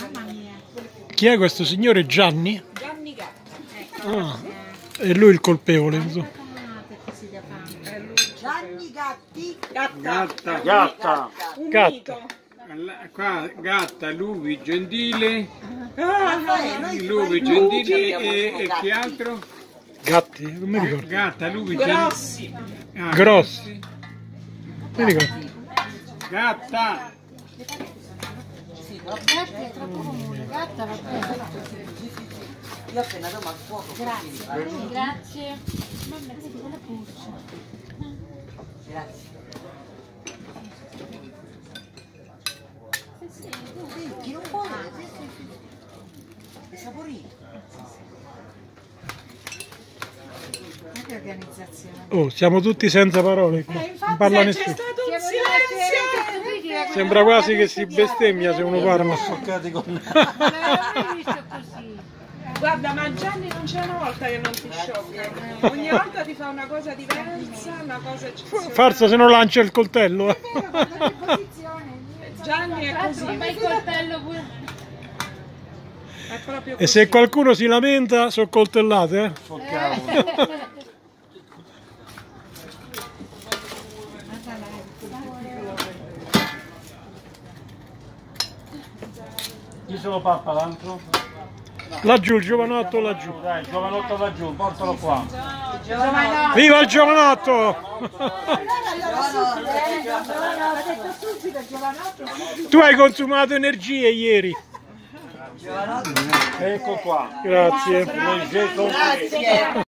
Mamma mia. Chi è questo signore Gianni? Gianni Gatto. Ah, è lui il colpevole. insomma. Gianni Gatti. Gatta. Gatta. Gatta. Alla- Qua gatta, luvi, gentile, Ah, luvi, gentile e, e che altro? Gatti, non mi ricordo. Gatta, luvi, gentile. grossi. Ah, Grossi. Mi ricordo. Gatta. Gatta è troppo comune. Gatta va bene. Io appena dato al fuoco. Grazie. Grazie. Mamma vedi quella puzza. Grazie. Sì, sì. Chi non? Sì, sì, sì. È saporito. Oh, siamo tutti senza parole qua. Non parla nessuno. Sembra quasi che si bestemmia se uno parla. Visto così. Guarda, ma Gianni non c'è una volta che non ti sciocca. Ogni volta ti fa una cosa diversa, una cosa eccezionale. Forza se non lancia il coltello. eh. Gianni è così, Ma il coltello pure. E se qualcuno si lamenta, sono coltellate. Eh? Chi se lo pappa l'altro? Laggiù, il giovanotto laggiù. Dai, giovanotto laggiù, portalo qua. Viva il giovanotto! Tu hai consumato energie ieri. Ecco qua. Grazie. Grazie.